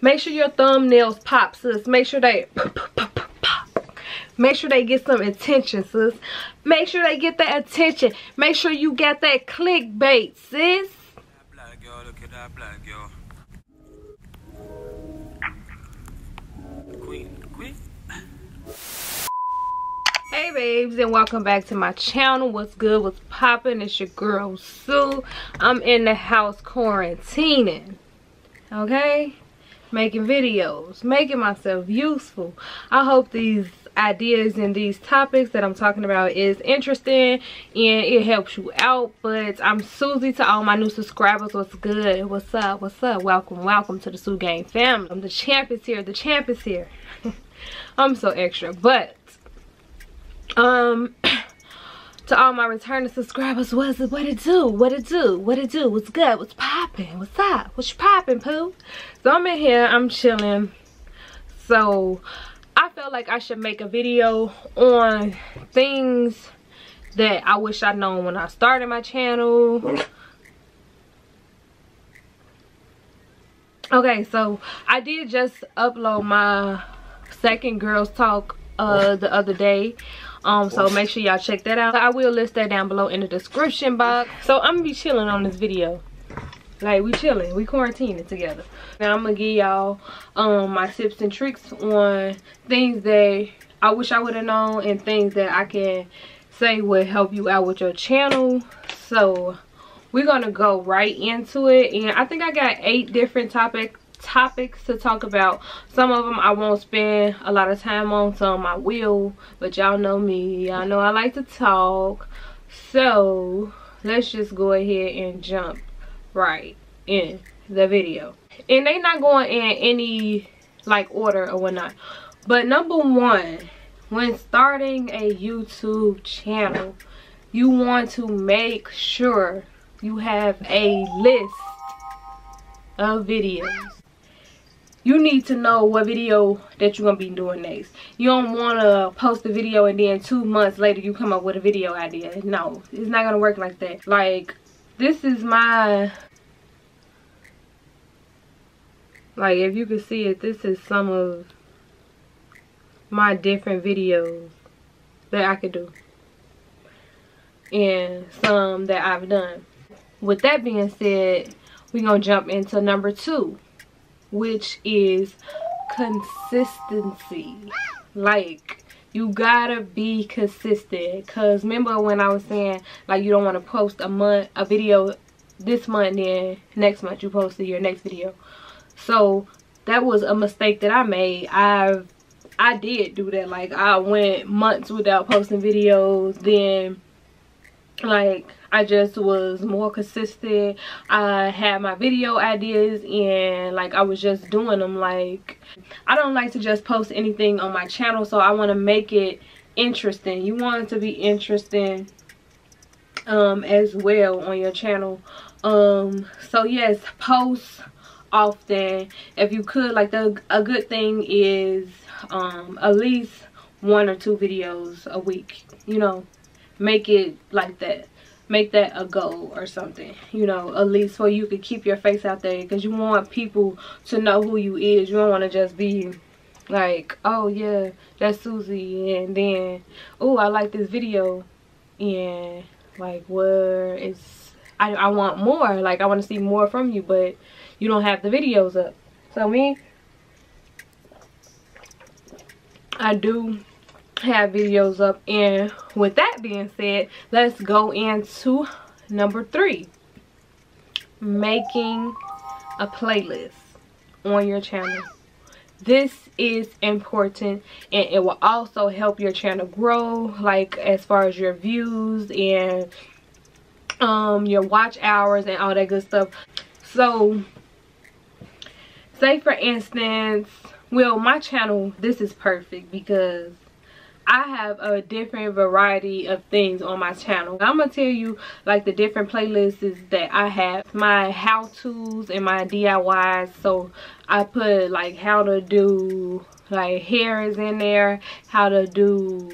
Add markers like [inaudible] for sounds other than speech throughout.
make sure your thumbnails pop sis make sure they make sure they get some attention sis make sure they get that attention make sure you get that clickbait sis Hey babes and welcome back to my channel. What's good? What's popping? It's your girl Sue. I'm in the house quarantining. Okay? Making videos. Making myself useful. I hope these ideas and these topics that I'm talking about is interesting and it helps you out. But I'm Suzie to all my new subscribers. What's good? What's up? What's up? Welcome, welcome to the Sue Gang family. I'm the champ is here. The champ is here. [laughs] I'm so extra. But um [clears throat] to all my returning subscribers what's it what it do what it do what it do what's good what's popping what's up what's popping poo? So i'm in here i'm chilling so i felt like i should make a video on things that i wish i'd known when i started my channel. Okay so i did just upload my second girls talk uh the other day um so make sure y'all check that out. I will list that down below in the description box. So i'm gonna be chilling on this video. Like we chilling. We quarantining together. Now i'm gonna give y'all um my tips and tricks on things that i wish i would have known and things that i can say would help you out with your channel. So we're gonna go right into it. And i think i got eight different topics topics to talk about. Some of them i won't spend a lot of time on some i will but y'all know me. Y'all know i like to talk. So let's just go ahead and jump right in the video. And they not going in any like order or whatnot. But number one when starting a youtube channel you want to make sure you have a list of videos you need to know what video that you're gonna be doing next. You don't want to post a video and then two months later you come up with a video idea. No it's not gonna work like that. Like this is my like if you can see it this is some of my different videos that I could do and some that I've done. With that being said we're gonna jump into number two which is consistency. Like you gotta be consistent. Because remember when i was saying like you don't want to post a month a video this month then next month you post your next video. So that was a mistake that i made. I i did do that. Like i went months without posting videos then like I just was more consistent. I had my video ideas and like I was just doing them like I don't like to just post anything on my channel so I want to make it interesting. You want it to be interesting um as well on your channel. Um so yes, post often if you could like the a good thing is um at least one or two videos a week, you know. Make it like that make that a goal or something you know at least so you could keep your face out there because you want people to know who you is. You don't want to just be like oh yeah that's Suzie and then oh I like this video and like where is I, I want more like I want to see more from you but you don't have the videos up. So me I do have videos up. And with that being said let's go into number three. Making a playlist on your channel. This is important and it will also help your channel grow like as far as your views and um your watch hours and all that good stuff. So say for instance well my channel this is perfect because I have a different variety of things on my channel. I'm to tell you like the different playlists that I have. My how-tos and my DIYs. So I put like how to do like hair is in there. How to do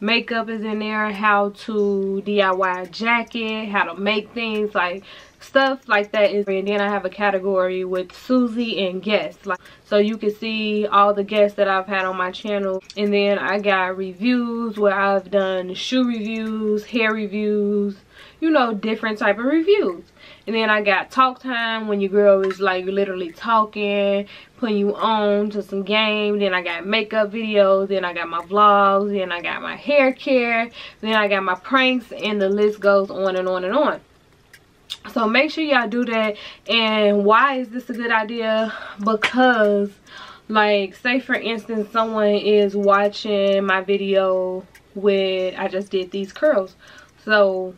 makeup is in there. How to DIY jacket. How to make things like stuff like that is and then i have a category with suzie and guests like so you can see all the guests that i've had on my channel and then i got reviews where i've done shoe reviews hair reviews you know different type of reviews and then I got talk time when your girl is like literally talking, putting you on to some game. Then I got makeup videos. Then I got my vlogs. Then I got my hair care. Then I got my pranks and the list goes on and on and on. So make sure y'all do that. And why is this a good idea? Because like say for instance someone is watching my video with I just did these curls. So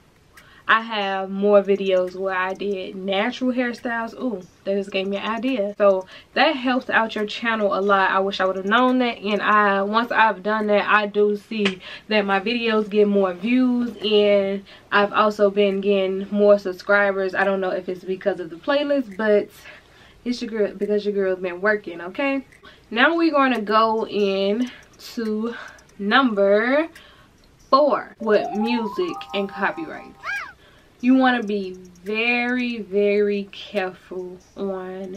I have more videos where I did natural hairstyles. Ooh, that just gave me an idea. So that helps out your channel a lot. I wish I would have known that. And I once I've done that, I do see that my videos get more views. And I've also been getting more subscribers. I don't know if it's because of the playlist, but it's your girl because your girl's been working, okay? Now we're going to go in to number four with music and copyrights you want to be very very careful on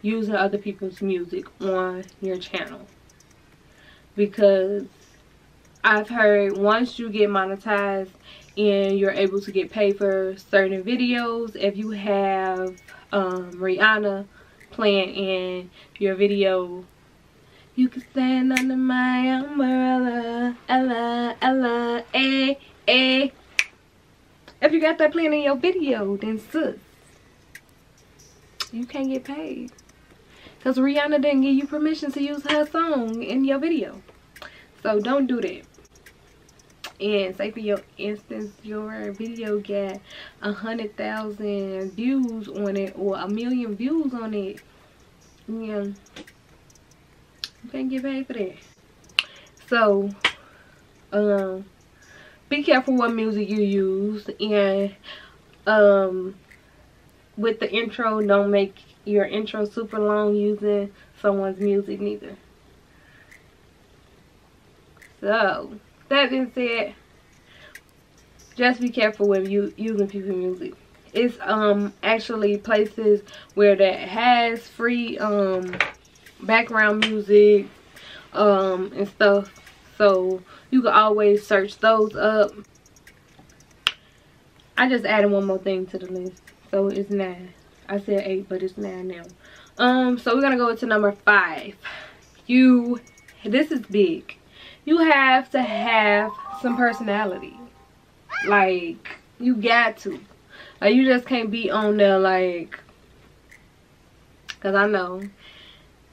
using other people's music on your channel. Because I've heard once you get monetized and you're able to get paid for certain videos if you have um, Rihanna playing in your video you can stand under my umbrella Ella Ella A A if you got that playing in your video, then sis, you can't get paid. Because Rihanna didn't give you permission to use her song in your video. So don't do that. And say for your instance, your video got a hundred thousand views on it or a million views on it. Yeah. You can't get paid for that. So, um, be careful what music you use and um with the intro don't make your intro super long using someone's music neither. So that being said just be careful when you using people's music. It's um actually places where that has free um background music um and stuff. So you can always search those up. I just added one more thing to the list. So it's nine. I said eight but it's nine now. Um so we're gonna go to number five. You this is big. You have to have some personality. Like you got to. Like you just can't be on there like because i know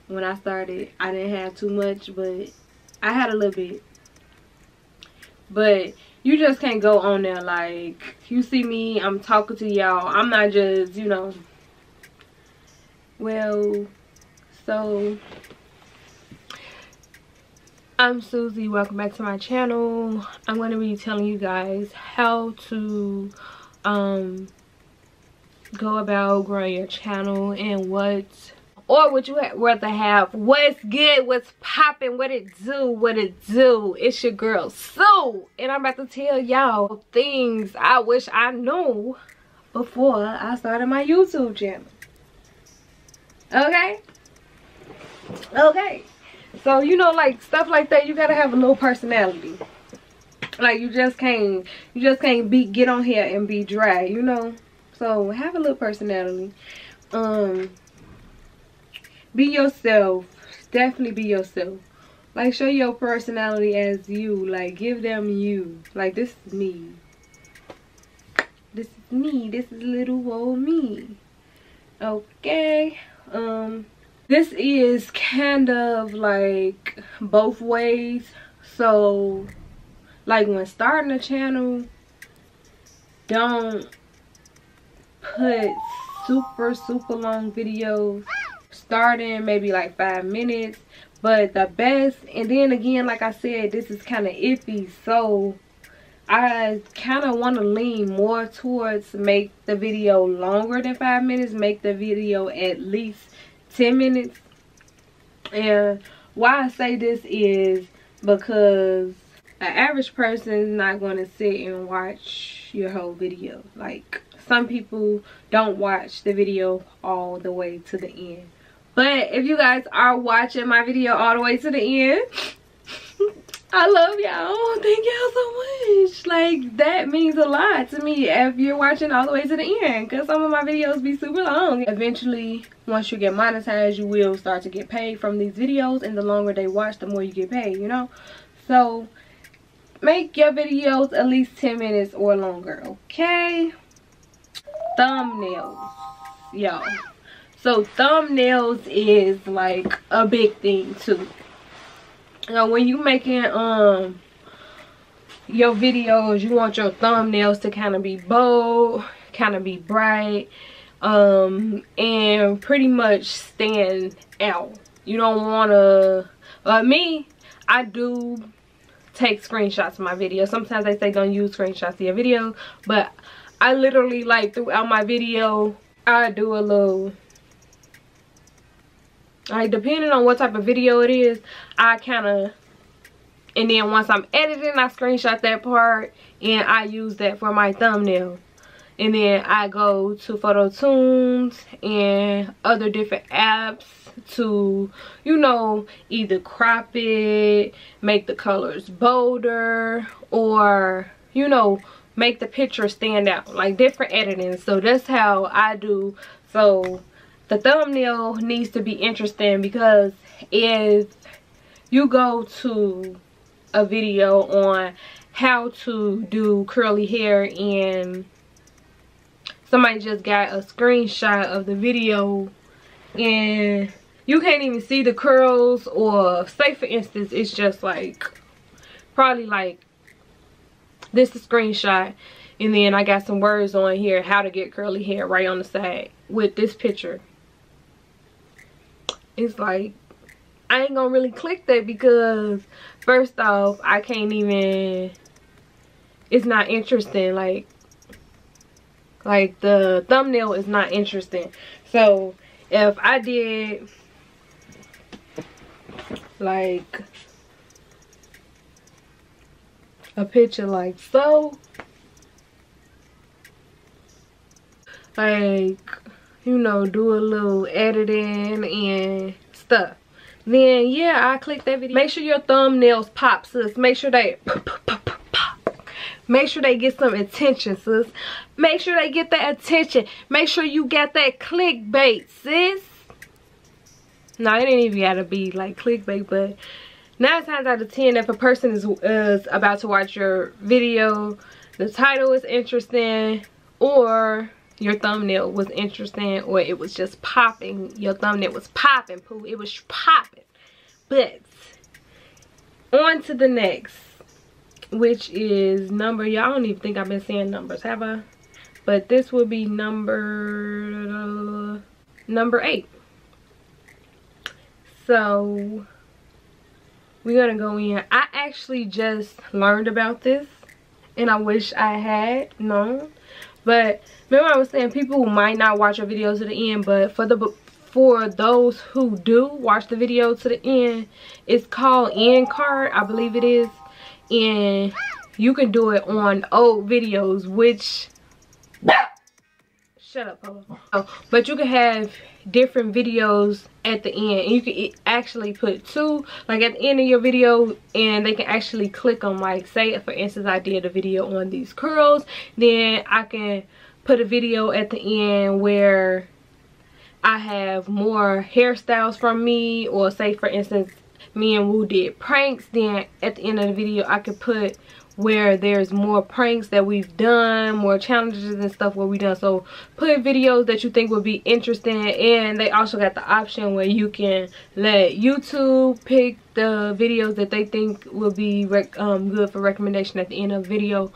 when i started i didn't have too much but I had a little bit. But you just can't go on there like, you see me, I'm talking to y'all. I'm not just, you know. Well, so I'm Suzie. Welcome back to my channel. I'm going to be telling you guys how to um, go about growing your channel and what or would you rather have what's good? What's popping what it do? What it do? It's your girl Sue. And i'm about to tell y'all things i wish i knew before i started my youtube channel. Okay? Okay. So you know like stuff like that you gotta have a little personality. Like you just can't you just can't be get on here and be dry you know? So have a little personality. Um be yourself. Definitely be yourself. Like show your personality as you. Like give them you. Like this is me. This is me. This is little old me. Okay. Um this is kind of like both ways. So like when starting a channel don't put super super long videos starting maybe like five minutes. But the best and then again like i said this is kind of iffy. So i kind of want to lean more towards make the video longer than five minutes make the video at least 10 minutes. And why i say this is because an average person is not going to sit and watch your whole video. Like some people don't watch the video all the way to the end but if you guys are watching my video all the way to the end [laughs] I love y'all. Thank y'all so much. Like, that means a lot to me if you're watching all the way to the end. Because some of my videos be super long. Eventually, once you get monetized, you will start to get paid from these videos. And the longer they watch, the more you get paid, you know? So, make your videos at least 10 minutes or longer, okay? Thumbnails. Y'all. So, thumbnails is like a big thing, too. Now when you making um your videos you want your thumbnails to kind of be bold kind of be bright um and pretty much stand out. You don't want to uh me i do take screenshots of my video sometimes they say don't use screenshots of your video but i literally like throughout my video i do a little like depending on what type of video it is i kind of and then once i'm editing i screenshot that part and i use that for my thumbnail. And then i go to phototunes and other different apps to you know either crop it make the colors bolder or you know make the picture stand out. Like different editing. So that's how i do. So the thumbnail needs to be interesting because if you go to a video on how to do curly hair and somebody just got a screenshot of the video and you can't even see the curls or say for instance it's just like probably like this is screenshot and then I got some words on here how to get curly hair right on the side with this picture it's like I ain't gonna really click that because first off I can't even it's not interesting like like the thumbnail is not interesting. So if I did like a picture like so like you know, do a little editing and stuff. Then, yeah, I click that video. Make sure your thumbnails pop, sis. Make sure they pop, pop, pop. Make sure they get some attention, sis. Make sure they get that attention. Make sure you get that clickbait, sis. No, it ain't even gotta be like clickbait, but nine times out of ten, if a person is, is about to watch your video, the title is interesting, or your thumbnail was interesting or it was just popping your thumbnail was popping poo it was popping. But on to the next which is number y'all don't even think i've been saying numbers have i? But this will be number number eight. So we're gonna go in. I actually just learned about this and i wish i had known but remember I was saying people who might not watch your videos to the end, but for the for those who do watch the video to the end, it's called end card, I believe it is. And you can do it on old videos, which [coughs] shut up Polo. Oh, but you can have different videos at the end. And you can actually put two like at the end of your video and they can actually click on like say for instance i did a video on these curls then i can put a video at the end where i have more hairstyles from me or say for instance me and Woo did pranks then at the end of the video i could put where there's more pranks that we've done more challenges and stuff where we done. So put videos that you think would be interesting and they also got the option where you can let youtube pick the videos that they think will be um, good for recommendation at the end of the video.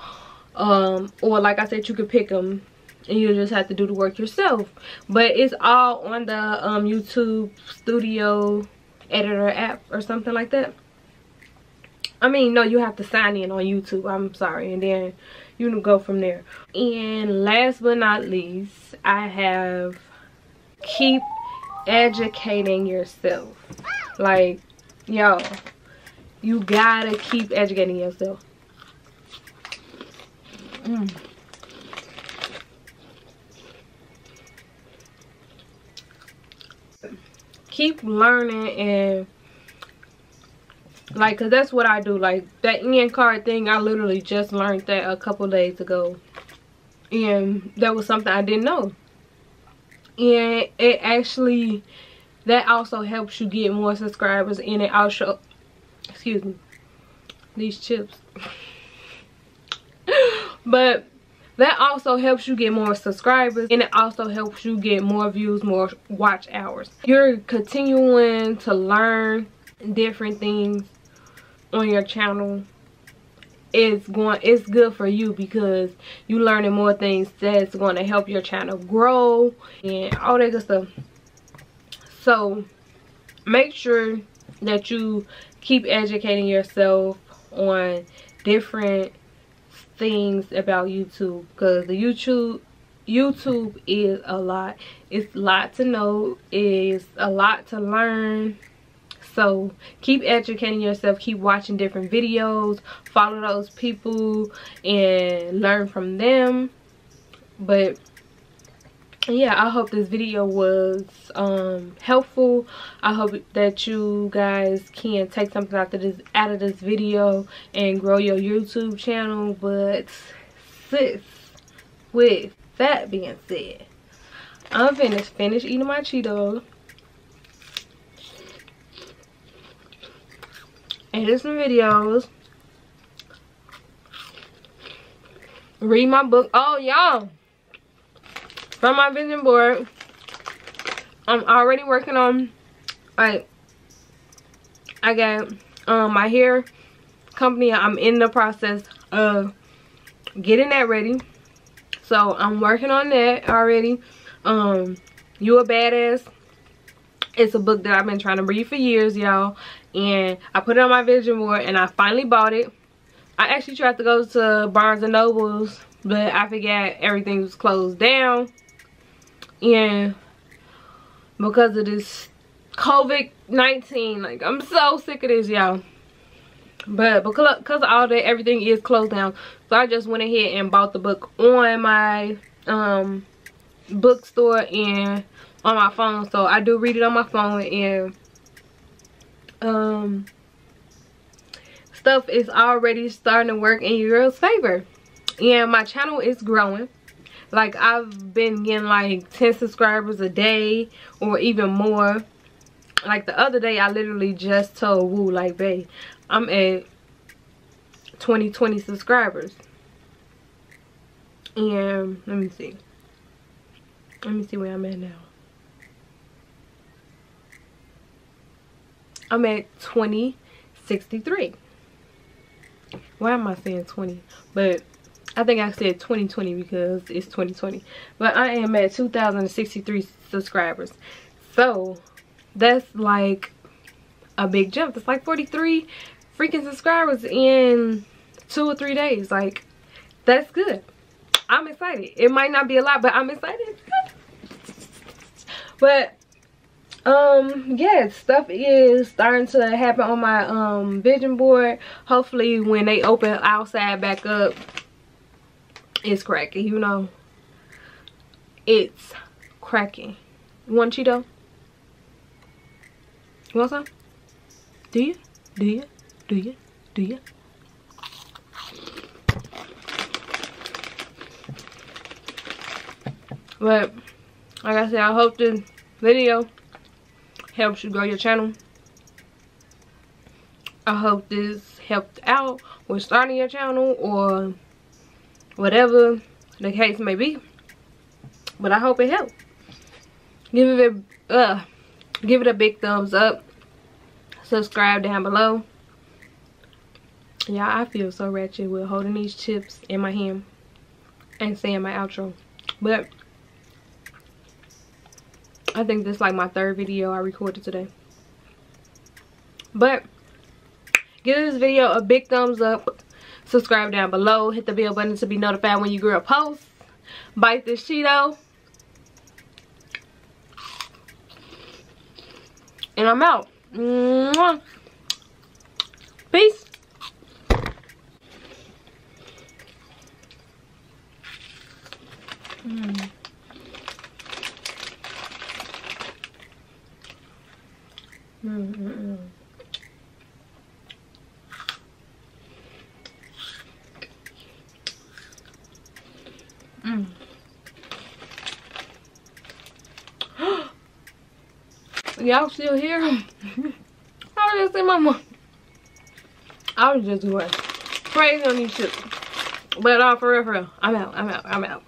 Um, or like i said you could pick them and you just have to do the work yourself. But it's all on the um, youtube studio editor app or something like that I mean, no, you have to sign in on YouTube. I'm sorry. And then you can go from there. And last but not least, I have keep educating yourself. Like, yo, you gotta keep educating yourself. Mm. Keep learning and like because that's what i do like that end card thing i literally just learned that a couple days ago. And that was something i didn't know. And it actually that also helps you get more subscribers and it also excuse me these chips. [laughs] But that also helps you get more subscribers and it also helps you get more views more watch hours. You're continuing to learn different things on your channel. It's going it's good for you because you learning more things that's going to help your channel grow and all that good stuff. So make sure that you keep educating yourself on different things about youtube because the youtube youtube is a lot. It's a lot to know. It's a lot to learn. So keep educating yourself. Keep watching different videos. Follow those people and learn from them. But yeah i hope this video was um, helpful. I hope that you guys can take something out of this out of this video and grow your youtube channel. But sis with that being said i'm finished finish eating my cheetos. Edit some videos. Read my book. Oh y'all from my vision board i'm already working on like i got um my hair company i'm in the process of getting that ready so i'm working on that already um you a badass it's a book that i've been trying to read for years y'all and I put it on my vision board and I finally bought it. I actually tried to go to Barnes and Nobles, but I forgot everything was closed down. And because of this COVID-19, like I'm so sick of this, y'all. But because, of all that, everything is closed down. So I just went ahead and bought the book on my um, bookstore and on my phone. So I do read it on my phone and um, stuff is already starting to work in your girl's favor. And my channel is growing. Like I've been getting like 10 subscribers a day or even more. Like the other day I literally just told Woo like babe I'm at 20 20 subscribers. And let me see. Let me see where I'm at now. I'm at 2063. Why am I saying 20? But I think I said 2020 because it's 2020. But I am at 2,063 subscribers. So that's like a big jump. It's like 43 freaking subscribers in two or three days. Like that's good. I'm excited. It might not be a lot, but I'm excited. but um yeah stuff is starting to happen on my um vision board hopefully when they open outside back up it's cracking you know. It's cracking. You cheeto? You want some? Do you? Do you? Do you? Do you? But like i said i hope this video helps you grow your channel. I hope this helped out with starting your channel or whatever the case may be. But I hope it helped. Give it a uh, give it a big thumbs up. Subscribe down below. Yeah, I feel so wretched with holding these chips in my hand and saying my outro. But I think this is like my third video I recorded today. But give this video a big thumbs up. Subscribe down below. Hit the bell button to be notified when you girl post. Bite this Cheeto. And I'm out. Peace. Mm -mm. Mm. Y'all still here? I was just in my mom. I was just going crazy on these chips. But uh, for real, for real, I'm out, I'm out, I'm out.